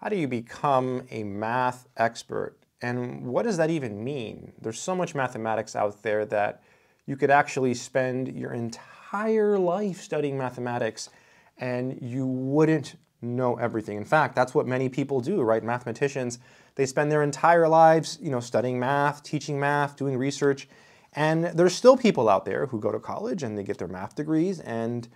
How do you become a math expert? And what does that even mean? There's so much mathematics out there that you could actually spend your entire life studying mathematics and you wouldn't know everything. In fact, that's what many people do, right? Mathematicians, they spend their entire lives, you know, studying math, teaching math, doing research, and there's still people out there who go to college and they get their math degrees and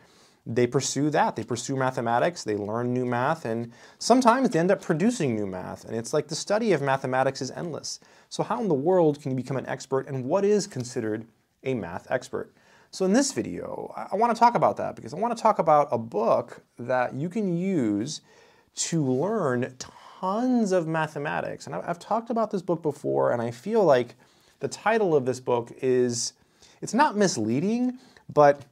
they pursue that. They pursue mathematics, they learn new math, and sometimes they end up producing new math. And it's like the study of mathematics is endless. So how in the world can you become an expert, and what is considered a math expert? So in this video, I want to talk about that because I want to talk about a book that you can use to learn tons of mathematics. And I've talked about this book before, and I feel like the title of this book is, it's not misleading, but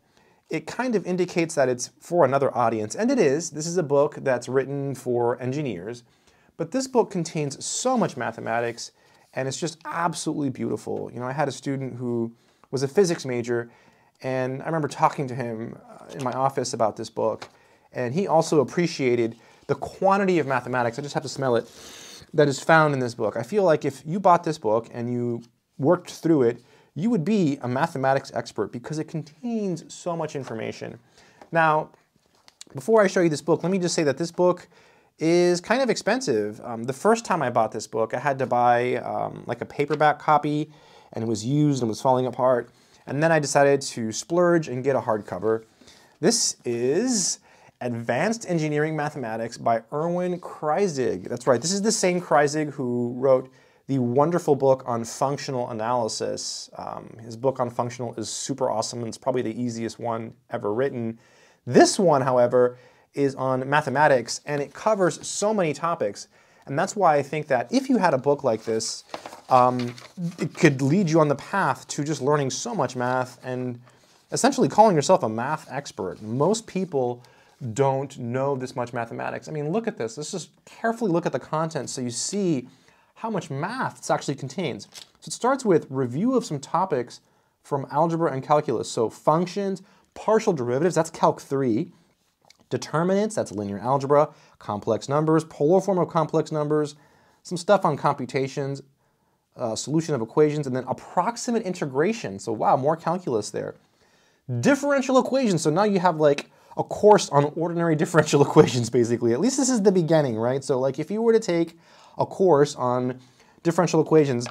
it kind of indicates that it's for another audience, and it is. This is a book that's written for engineers, but this book contains so much mathematics, and it's just absolutely beautiful. You know, I had a student who was a physics major, and I remember talking to him uh, in my office about this book, and he also appreciated the quantity of mathematics, I just have to smell it, that is found in this book. I feel like if you bought this book and you worked through it, you would be a mathematics expert because it contains so much information. Now, before I show you this book, let me just say that this book is kind of expensive. Um, the first time I bought this book, I had to buy um, like a paperback copy and it was used and was falling apart. And then I decided to splurge and get a hardcover. This is Advanced Engineering Mathematics by Erwin Kreyszig. That's right, this is the same Kreyszig who wrote the wonderful book on functional analysis. Um, his book on functional is super awesome and it's probably the easiest one ever written. This one, however, is on mathematics and it covers so many topics. And that's why I think that if you had a book like this, um, it could lead you on the path to just learning so much math and essentially calling yourself a math expert. Most people don't know this much mathematics. I mean, look at this. Let's just carefully look at the content so you see how much math this actually contains. So it starts with review of some topics from algebra and calculus. So functions, partial derivatives, that's Calc 3. Determinants, that's linear algebra. Complex numbers, polar form of complex numbers. Some stuff on computations, uh, solution of equations, and then approximate integration. So wow, more calculus there. Differential equations, so now you have like a course on ordinary differential equations basically. At least this is the beginning, right? So like if you were to take a course on differential equations,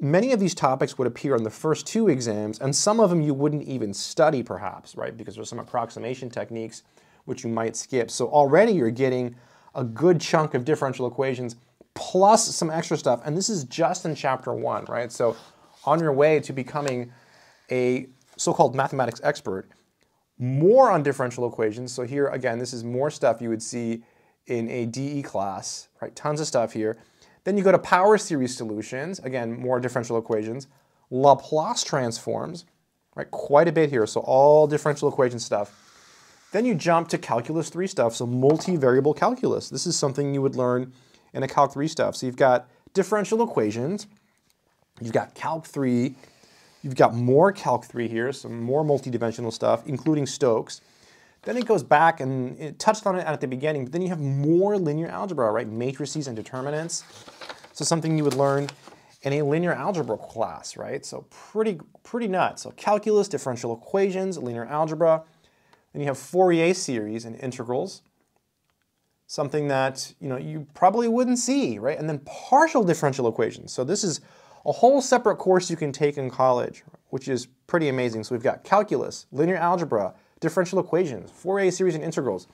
many of these topics would appear on the first two exams, and some of them you wouldn't even study perhaps, right? Because there's some approximation techniques which you might skip. So already you're getting a good chunk of differential equations plus some extra stuff, and this is just in chapter one, right? So on your way to becoming a so-called mathematics expert, more on differential equations. So here, again, this is more stuff you would see in a DE class, right? Tons of stuff here. Then you go to power series solutions, again, more differential equations, Laplace transforms, right? Quite a bit here, so all differential equation stuff. Then you jump to calculus 3 stuff, so multivariable calculus. This is something you would learn in a calc 3 stuff. So you've got differential equations, you've got calc 3, you've got more calc 3 here, some more multidimensional stuff, including Stokes. Then it goes back and it touched on it at the beginning, but then you have more linear algebra, right? Matrices and determinants. So something you would learn in a linear algebra class, right? So pretty, pretty nuts. So calculus, differential equations, linear algebra. Then you have Fourier series and integrals, something that you know you probably wouldn't see, right? And then partial differential equations. So this is a whole separate course you can take in college, which is pretty amazing. So we've got calculus, linear algebra, differential equations, Fourier series and integrals.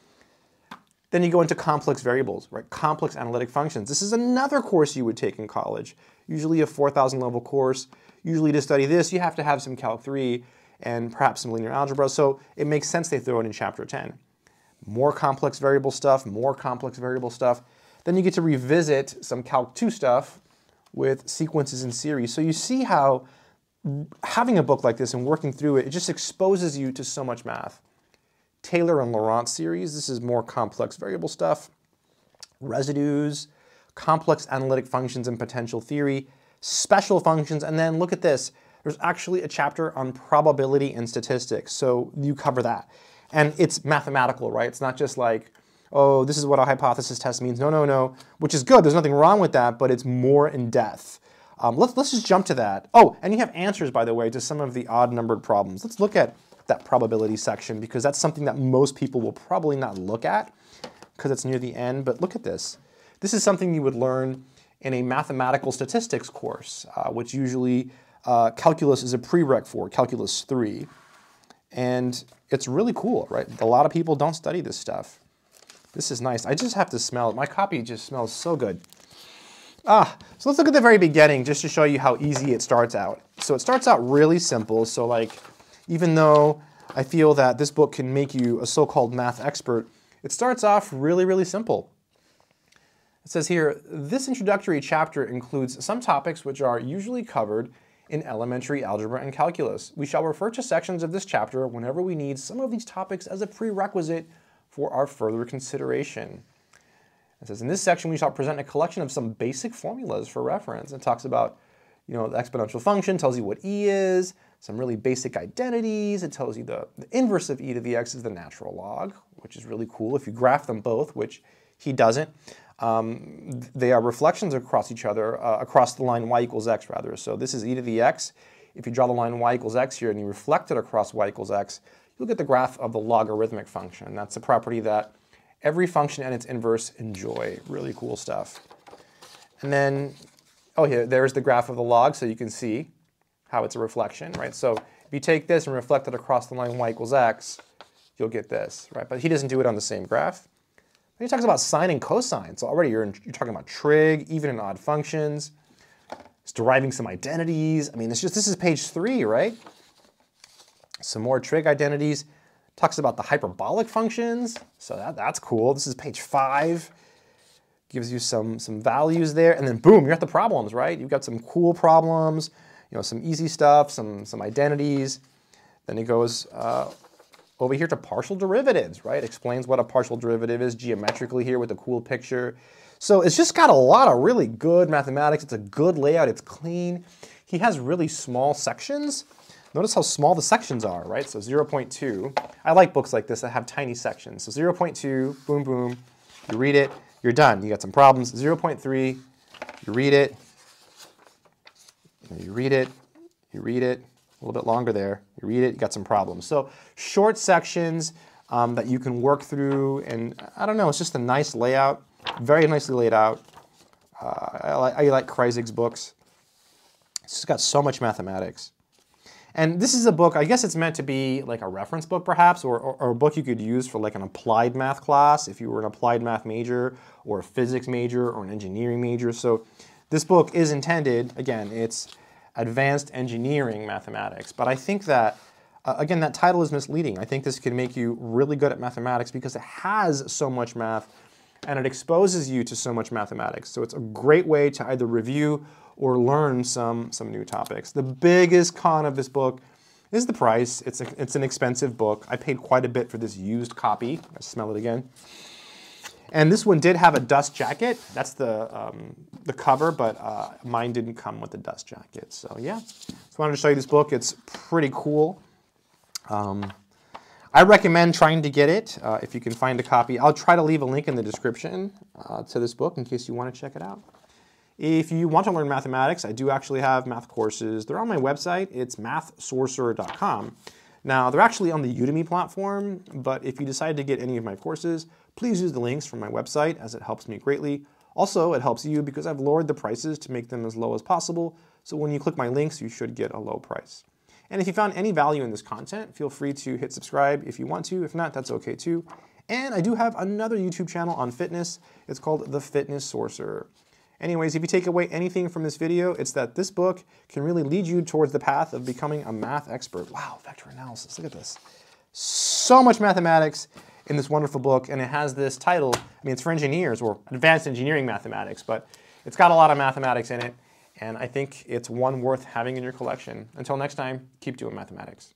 Then you go into complex variables, right? Complex analytic functions. This is another course you would take in college, usually a 4,000 level course. Usually to study this, you have to have some Calc 3 and perhaps some linear algebra, so it makes sense they throw it in chapter 10. More complex variable stuff, more complex variable stuff. Then you get to revisit some Calc 2 stuff with sequences and series. So you see how having a book like this and working through it, it just exposes you to so much math. Taylor and Laurent series, this is more complex variable stuff. Residues, complex analytic functions and potential theory, special functions, and then look at this. There's actually a chapter on probability and statistics, so you cover that. And it's mathematical, right? It's not just like oh, this is what a hypothesis test means. No, no, no, which is good. There's nothing wrong with that, but it's more in depth. Um, let's, let's just jump to that. Oh, and you have answers, by the way, to some of the odd numbered problems. Let's look at that probability section because that's something that most people will probably not look at because it's near the end, but look at this. This is something you would learn in a mathematical statistics course, uh, which usually uh, calculus is a prereq for, calculus 3. And it's really cool, right? A lot of people don't study this stuff. This is nice. I just have to smell it. My copy just smells so good. Ah, so let's look at the very beginning just to show you how easy it starts out. So it starts out really simple. So like, even though I feel that this book can make you a so-called math expert, it starts off really, really simple. It says here, this introductory chapter includes some topics which are usually covered in elementary algebra and calculus. We shall refer to sections of this chapter whenever we need some of these topics as a prerequisite for our further consideration. It says, in this section, we shall present a collection of some basic formulas for reference. It talks about, you know, the exponential function, tells you what e is, some really basic identities. It tells you the, the inverse of e to the x is the natural log, which is really cool if you graph them both, which he doesn't. Um, they are reflections across each other, uh, across the line y equals x rather. So this is e to the x. If you draw the line y equals x here and you reflect it across y equals x, you'll get the graph of the logarithmic function. That's a property that every function and its inverse enjoy. Really cool stuff. And then, oh here, there's the graph of the log, so you can see how it's a reflection, right? So if you take this and reflect it across the line y equals x, you'll get this, right? But he doesn't do it on the same graph. He talks about sine and cosine. So already you're, in, you're talking about trig, even and odd functions. It's deriving some identities. I mean, it's just, this is page three, right? Some more trig identities. Talks about the hyperbolic functions. So that, that's cool. This is page five. Gives you some, some values there. And then boom, you're at the problems, right? You've got some cool problems, you know, some easy stuff, some, some identities. Then it goes uh, over here to partial derivatives, right? Explains what a partial derivative is geometrically here with a cool picture. So it's just got a lot of really good mathematics. It's a good layout. It's clean. He has really small sections. Notice how small the sections are, right? So 0.2. I like books like this that have tiny sections. So 0.2, boom, boom. You read it, you're done. You got some problems. 0.3, you read it, you read it, you read it, a little bit longer there. You read it, you got some problems. So short sections um, that you can work through, and I don't know, it's just a nice layout, very nicely laid out. Uh, I, like, I like Kreyszig's books. It's just got so much mathematics. And this is a book, I guess it's meant to be like a reference book perhaps, or, or, or, a book you could use for like an applied math class if you were an applied math major, or a physics major, or an engineering major. So this book is intended, again, it's advanced engineering mathematics. But I think that, uh, again, that title is misleading. I think this can make you really good at mathematics because it has so much math and it exposes you to so much mathematics. So it's a great way to either review or learn some, some new topics. The biggest con of this book is the price. It's, a, it's an expensive book. I paid quite a bit for this used copy. I smell it again. And this one did have a dust jacket. That's the, um, the cover, but uh, mine didn't come with a dust jacket. So yeah, just wanted to show you this book. It's pretty cool. Um, I recommend trying to get it uh, if you can find a copy. I'll try to leave a link in the description uh, to this book in case you want to check it out. If you want to learn mathematics, I do actually have math courses. They're on my website. It's mathsorcerer.com. Now, they're actually on the Udemy platform, but if you decide to get any of my courses, please use the links from my website as it helps me greatly. Also, it helps you because I've lowered the prices to make them as low as possible, so when you click my links, you should get a low price. And if you found any value in this content, feel free to hit subscribe if you want to. If not, that's okay too. And I do have another YouTube channel on fitness. It's called The Fitness Sorcerer. Anyways, if you take away anything from this video, it's that this book can really lead you towards the path of becoming a math expert. Wow, vector analysis, look at this. So much mathematics in this wonderful book, and it has this title, I mean, it's for engineers, or advanced engineering mathematics, but it's got a lot of mathematics in it, and I think it's one worth having in your collection. Until next time, keep doing mathematics.